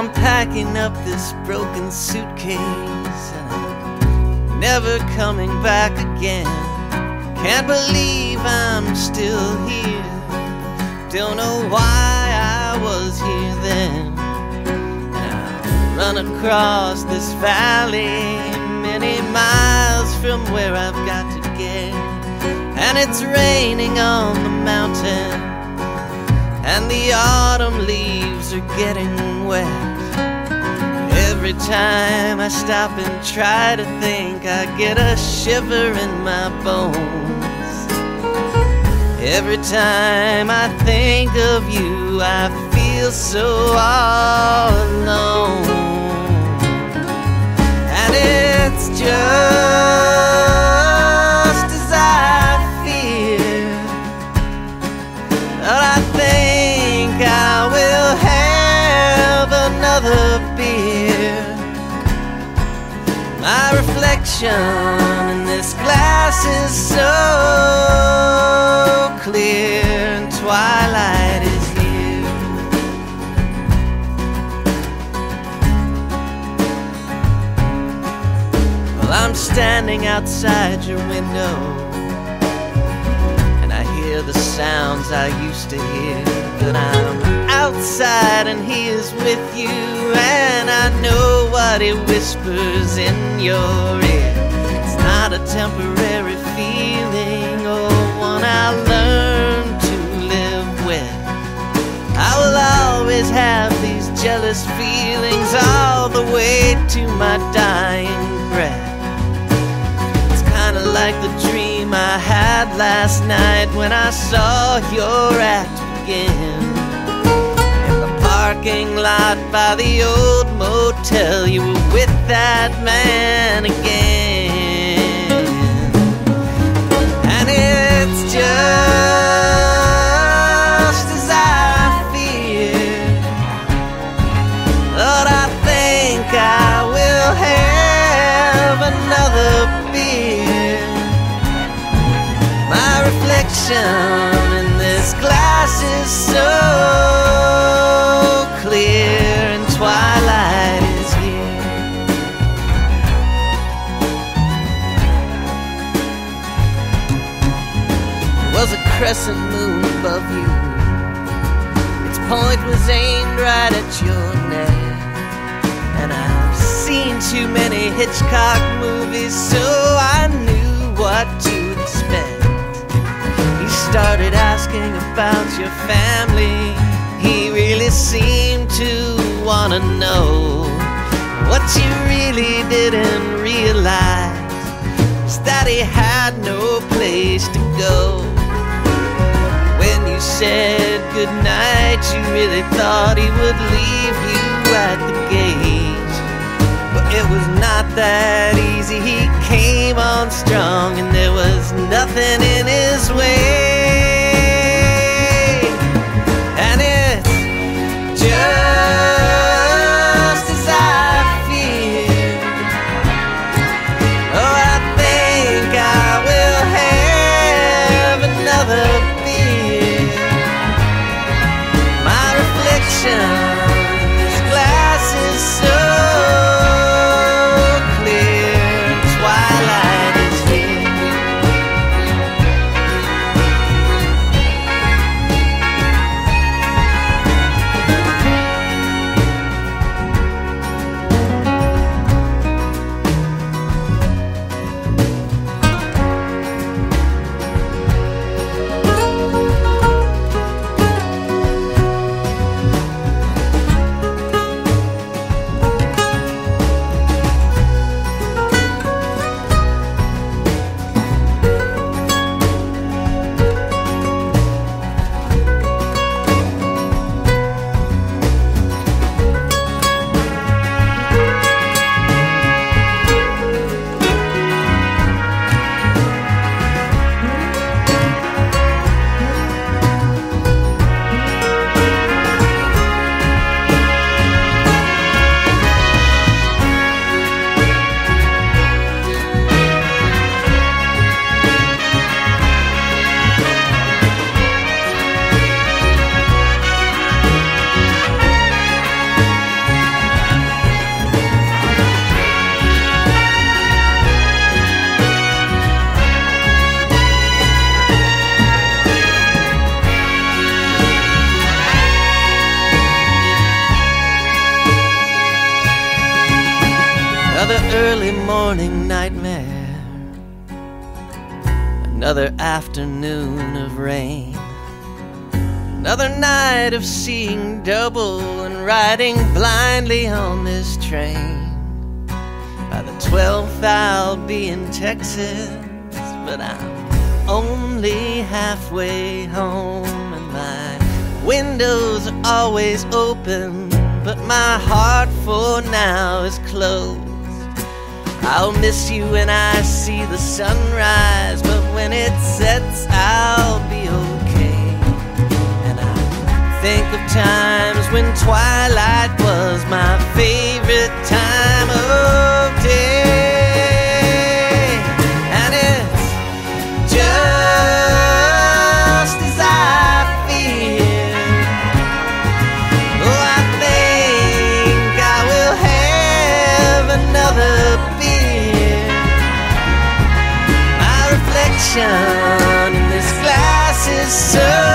I'm packing up this broken suitcase and I'm never coming back again. Can't believe I'm still here. Don't know why I was here then. I run across this valley many miles from where I've got to get. And it's raining on the mountain and the autumn leaves are getting wet. Every time I stop and try to think, I get a shiver in my bones. Every time I think of you, I feel so all alone. And it's just My reflection in this glass is so clear, and twilight is here. Well, I'm standing outside your window and I hear the sounds I used to hear. But I'm outside and he is with you, and I know what he whispers in your ear. It's not a temporary feeling or one I learned to live with. I will always have these jealous feelings all the way to my dying breath. It's kinda like the dream I had last night when I saw your act begin. Parking lot by the old motel, you were with that man again. And it's just as I fear. Lord, I think I will have another beer. My reflection in this glass is so was a crescent moon above you. Its point was aimed right at your neck. And I've seen too many Hitchcock movies, so I knew what to expect. He started asking about your family. He really seemed to wanna know what you really didn't realize is that he had no place to go. Said goodnight, you really thought he would leave you at the gate. But it was not that easy. He came on strong, and there was nothing in his way. Another early morning nightmare. Another afternoon of rain. Another night of seeing double and riding blindly on this train. By the 12th, I'll be in Texas, but I'm only halfway home, and my windows are always open, but my heart for now is closed. I'll miss you when I see the sunrise, but when it sets, I'll be okay. And I think of times when twilight was my favorite time of day. Reflection in this glass is so